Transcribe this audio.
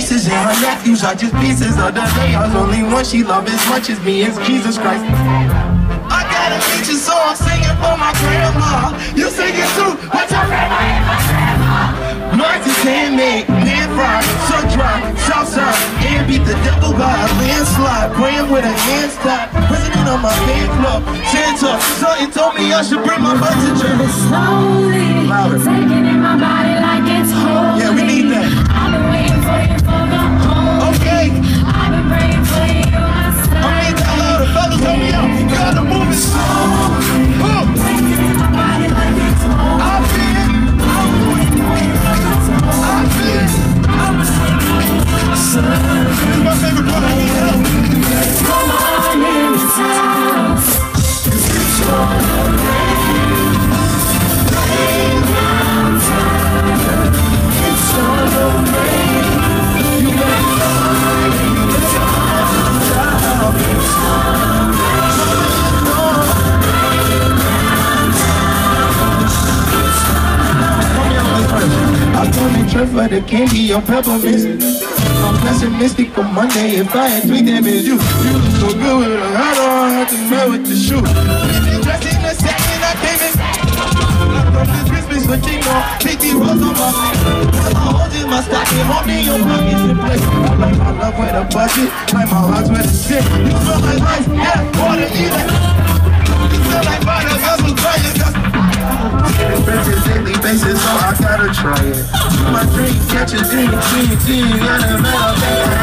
nieces and her nephews are just pieces of the layers. Only one she love as much as me is Jesus Christ. I got a feature song singing for my grandma. You sing it too. What's your grandma and my grandma? Mine's is handmade, hand fried, sun dry, south side, and beat the devil by a landslide. Praying with a hand stop, president of my fan club. Santa, something told me I should bring my butt to church. Slowly, Louder. taking in my body Trip for the candy or peppermint. I'm pessimistic for Monday. If I had three it's you. You look so good with a hat on, had to wear with the shoe. Dressed in the satin, I came in. Christmas for Chino. Big D rose on my face. My hoes in my stocking, hold me your pockets in place. I like my love with a budget, like my heart's with a stick. You feel like life, yeah, water, My dream a dream, dream, dream, and I'm.